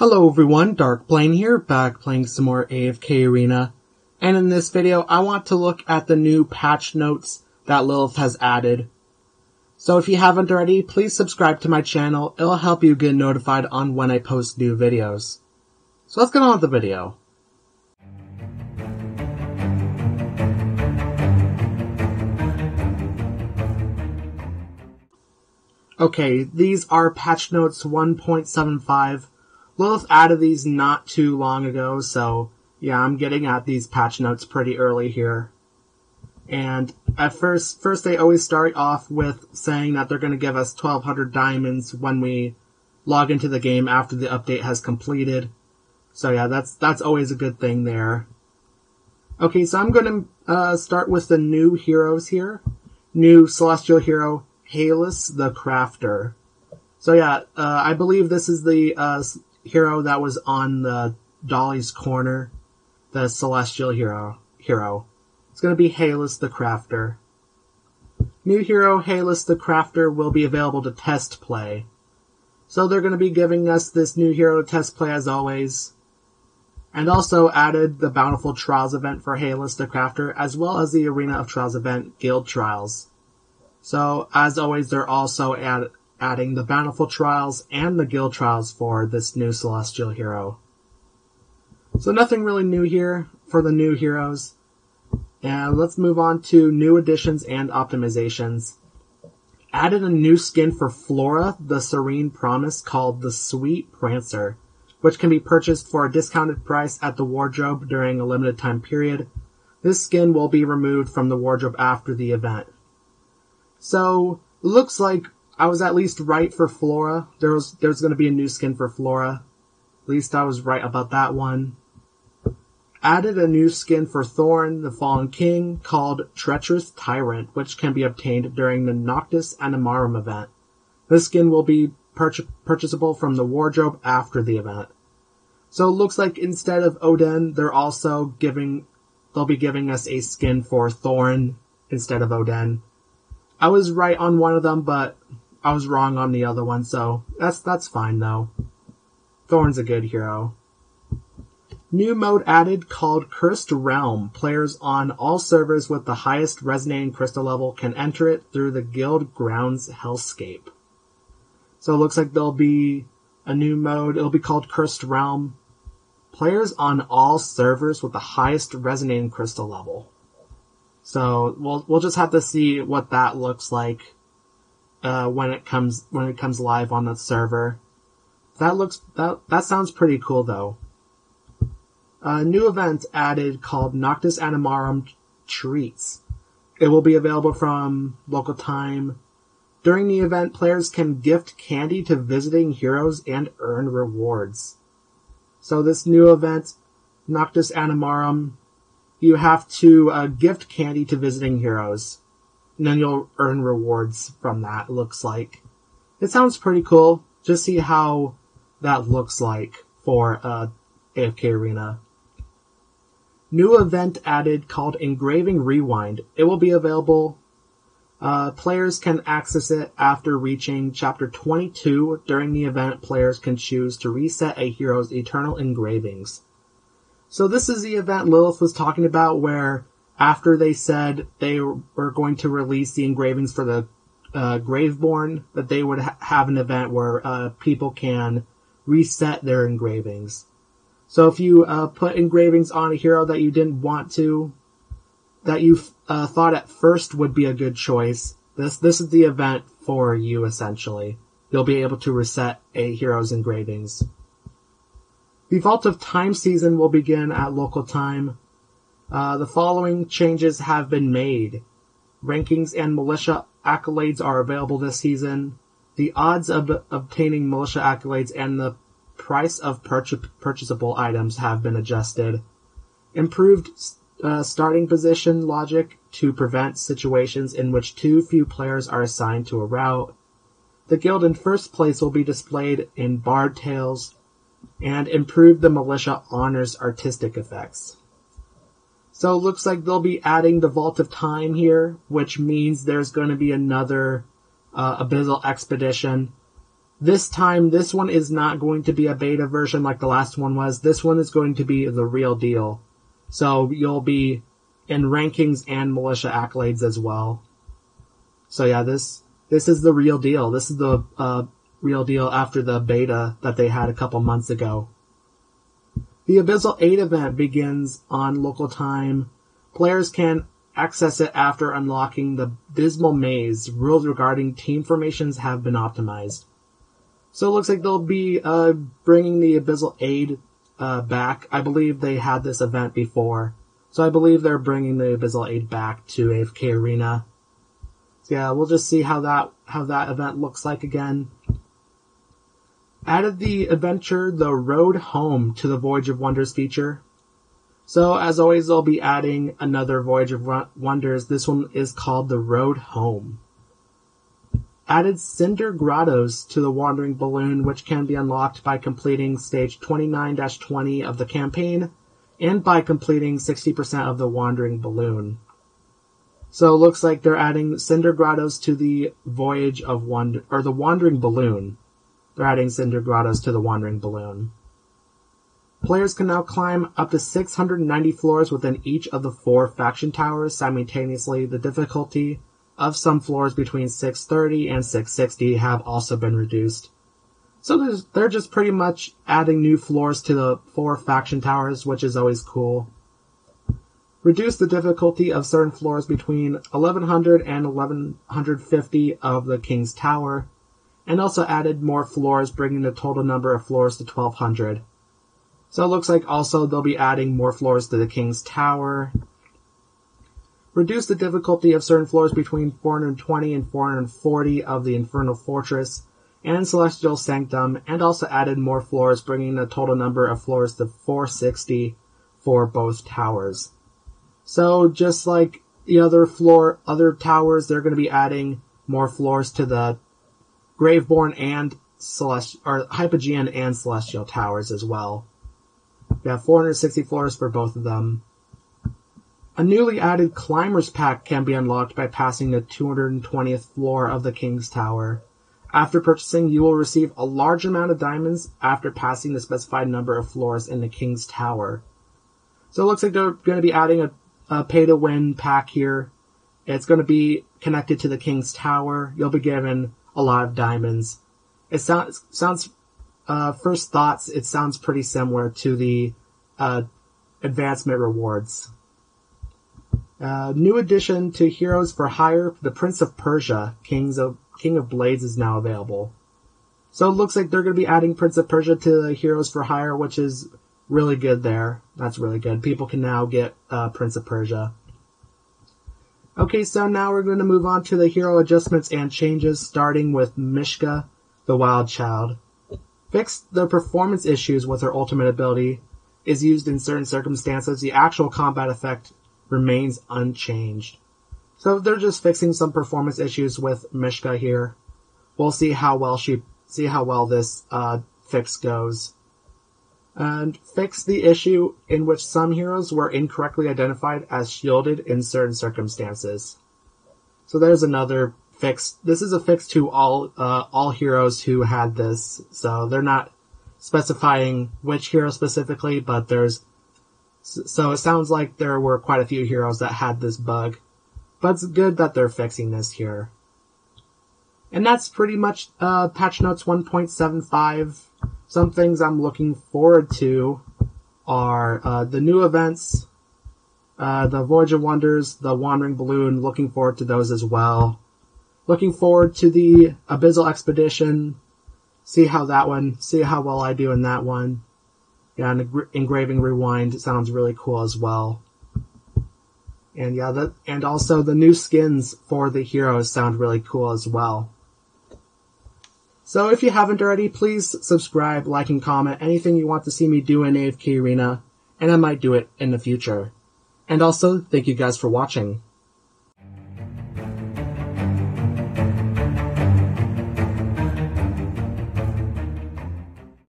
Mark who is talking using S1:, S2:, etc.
S1: Hello everyone, Dark Blaine here, back playing some more AFK Arena. And in this video, I want to look at the new patch notes that Lilith has added. So if you haven't already, please subscribe to my channel, it'll help you get notified on when I post new videos. So let's get on with the video. Okay, these are patch notes 1.75 Lilith added these not too long ago, so yeah, I'm getting at these patch notes pretty early here. And at first, first they always start off with saying that they're going to give us 1200 diamonds when we log into the game after the update has completed. So yeah, that's, that's always a good thing there. Okay, so I'm going to uh, start with the new heroes here. New celestial hero, Halus the Crafter. So yeah, uh, I believe this is the uh, hero that was on the Dolly's corner, the celestial hero. Hero. It's going to be Halus the Crafter. New hero Halus the Crafter will be available to test play. So they're going to be giving us this new hero to test play as always. And also added the Bountiful Trials event for Halus the Crafter, as well as the Arena of Trials event, Guild Trials. So, as always, they're also add, adding the Bountiful Trials and the Guild Trials for this new Celestial hero. So nothing really new here for the new heroes. And let's move on to new additions and optimizations. Added a new skin for Flora, the Serene Promise called the Sweet Prancer, which can be purchased for a discounted price at the wardrobe during a limited time period. This skin will be removed from the wardrobe after the event. So, looks like I was at least right for Flora. There was there's going to be a new skin for Flora. At least I was right about that one. Added a new skin for Thorn, the Fallen King, called Treacherous Tyrant, which can be obtained during the Noctis Animarum event. This skin will be purch- purchasable from the wardrobe after the event. So it looks like instead of Odin, they're also giving, they'll be giving us a skin for Thorn instead of Odin. I was right on one of them, but I was wrong on the other one, so that's that's fine though. Thorn's a good hero. New mode added called Cursed Realm. Players on all servers with the highest resonating crystal level can enter it through the guild grounds hellscape. So it looks like there'll be a new mode. It'll be called Cursed Realm. Players on all servers with the highest resonating crystal level. So we'll we'll just have to see what that looks like uh, when it comes when it comes live on the server. That looks that that sounds pretty cool though. A new event added called Noctis Animarum Treats. It will be available from local time. During the event, players can gift candy to visiting heroes and earn rewards. So this new event, Noctis Animarum, you have to uh, gift candy to visiting heroes and then you'll earn rewards from that, looks like. It sounds pretty cool. Just see how that looks like for uh, AFK Arena. New event added called Engraving Rewind. It will be available. Uh, players can access it after reaching chapter 22. During the event, players can choose to reset a hero's eternal engravings. So this is the event Lilith was talking about where after they said they were going to release the engravings for the uh, Graveborn, that they would ha- have an event where uh, people can reset their engravings. So if you uh, put engravings on a hero that you didn't want to, that you uh, thought at first would be a good choice, this this is the event for you essentially. You'll be able to reset a hero's engravings. The Vault of Time season will begin at local time uh, the following changes have been made. Rankings and militia accolades are available this season. The odds of obtaining militia accolades and the price of purch- purchasable items have been adjusted. Improved uh, starting position logic to prevent situations in which too few players are assigned to a route. The guild in first place will be displayed in Bard Tales and improved the militia honors artistic effects. So it looks like they'll be adding the Vault of Time here, which means there's going to be another uh, Abyssal Expedition. This time, this one is not going to be a beta version like the last one was. This one is going to be the real deal. So you'll be in rankings and militia accolades as well. So yeah, this this is the real deal. This is the uh, real deal after the beta that they had a couple months ago. The Abyssal Aid event begins on local time. Players can access it after unlocking the Dismal Maze. Rules regarding team formations have been optimized. So it looks like they'll be uh, bringing the Abyssal Aid uh, back. I believe they had this event before. So I believe they're bringing the Abyssal Aid back to AFK Arena. So yeah, we'll just see how that how that event looks like again. Added the adventure The Road Home to the Voyage of Wonders feature. So as always, they'll be adding another Voyage of Wonders. This one is called The Road Home. Added Cinder Grottos to the Wandering Balloon, which can be unlocked by completing stage 29-20 of the campaign and by completing 60% of the Wandering Balloon. So it looks like they're adding Cinder Grottos to the Voyage of Wonder, or the Wandering Balloon. Adding Cinder Grottos to the Wandering Balloon. Players can now climb up to 690 floors within each of the four faction towers simultaneously. The difficulty of some floors between 630 and 660 have also been reduced. So they're just pretty much adding new floors to the four faction towers, which is always cool. Reduce the difficulty of certain floors between 1100 and 1150 of the King's Tower and also added more floors, bringing the total number of floors to 1200. So it looks like also they'll be adding more floors to the King's Tower. Reduce the difficulty of certain floors between 420 and 440 of the Infernal Fortress and Celestial Sanctum, and also added more floors, bringing the total number of floors to 460 for both towers. So just like the other floor, other towers, they're going to be adding more floors to the Graveborn and Celestial, or Hypogean and Celestial Towers as well. We have 460 floors for both of them. A newly added Climbers Pack can be unlocked by passing the 220th floor of the King's Tower. After purchasing, you will receive a large amount of diamonds after passing the specified number of floors in the King's Tower. So it looks like they're going to be adding a, a pay to win pack here. It's going to be connected to the King's Tower. You'll be given a lot of diamonds. It sounds sounds uh, first thoughts. It sounds pretty similar to the uh, advancement rewards. Uh, new addition to Heroes for Hire: The Prince of Persia, Kings of King of Blades, is now available. So it looks like they're going to be adding Prince of Persia to the Heroes for Hire, which is really good. There, that's really good. People can now get uh, Prince of Persia. Okay, so now we're going to move on to the hero adjustments and changes, starting with Mishka, the Wild Child. Fix the performance issues with her ultimate ability is used in certain circumstances. The actual combat effect remains unchanged. So they're just fixing some performance issues with Mishka here. We'll see how well she, see how well this, uh, fix goes and fix the issue in which some heroes were incorrectly identified as shielded in certain circumstances. So there's another fix. This is a fix to all uh, all heroes who had this. So they're not specifying which hero specifically, but there's so it sounds like there were quite a few heroes that had this bug. But it's good that they're fixing this here. And that's pretty much uh, patch notes 1.75 some things I'm looking forward to are uh, the new events, uh, the Voyage of Wonders, the Wandering Balloon. Looking forward to those as well. Looking forward to the Abyssal Expedition. See how that one. See how well I do in that one. Yeah, and engraving rewind sounds really cool as well. And yeah, that and also the new skins for the heroes sound really cool as well. So if you haven't already, please subscribe, like, and comment anything you want to see me do in AFK Arena, and I might do it in the future. And also, thank you guys for watching.